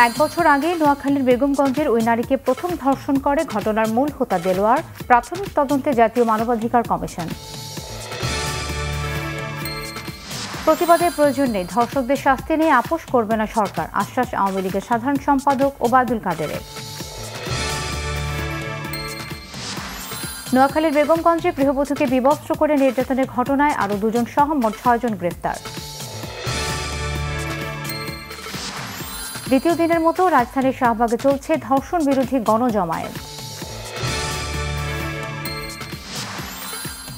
এক বছর আগে নোয়াখালীর বেগমগঞ্জের ওই নারীকে প্রথম ধর্ষণ করে ঘটনার মূল হোতা দেলোয়ার, প্রাথমিক তদন্তে জাতীয় মানবাধিকার কমিশন। প্রতিবাদের প্রয়োজন নেই, ধর্ষকদের শাস্তি নিয়ে আপোষ করবে না সরকার, আশ্বাস আওয়ামী লীগের সাধারণ সম্পাদক ওবায়দুল কাদেরের। নোয়াখালীর বেগমগঞ্জে গৃহবধূকে বিবস্ত্র করে নির্যাতনের ঘটনায় আরও দুজন সহ মোট ছয়জন গ্রেফতার দ্বিতীয় দিনের মতো রাজধানীর শাহবাগে চলছে ধর্ষণ বিরোধী গণজমায়েত।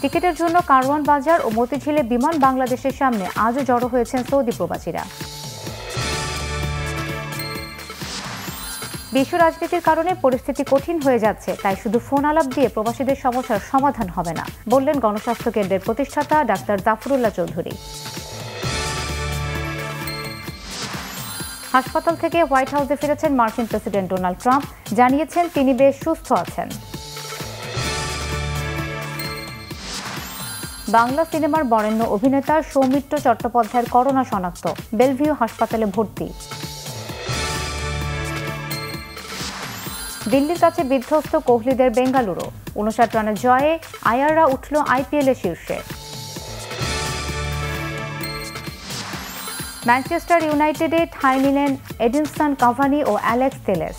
টিকিটের জন্য কারওয়ান বাজার ও মতিঝিলে বিমান বাংলাদেশের সামনে আজও জড়ো হয়েছেন সৌদি প্রবাসীরা। বিশ্ব রাজনীতির কারণে পরিস্থিতি কঠিন হয়ে যাচ্ছে, তাই শুধু ফোন আলাপ দিয়ে প্রবাসীদের সমস্যার সমাধান হবে না, বললেন গণস্বাস্থ্য কেন্দ্রের প্রতিষ্ঠাতা ডাক্তার জাফরুল্লাহ চৌধুরী। হাসপাতাল থেকে হোয়াইট হাউসে ফিরেছেন মার্কিন প্রেসিডেন্ট ডোনাল্ড ট্রাম্প। জানিয়েছেন তিনি বেশ সুস্থ আছেন। বাংলা সিনেমার বরেণ্য অভিনেতা সৌমিত্র চট্টোপাধ্যায়ের করোনা শনাক্ত, বেলভিউ হাসপাতালে ভর্তি। দিল্লির কাছে বিধ্বস্ত কোহলিদের বেঙ্গালুরু। উনষাট রানের জয়ে আয়াররা উঠল আইপিএলের শীর্ষে। ম্যানচেস্টার ইউনাইটেডে ঠাঁই নিলেন এডিনসন কাভানি ও অ্যালেক্স তেলেস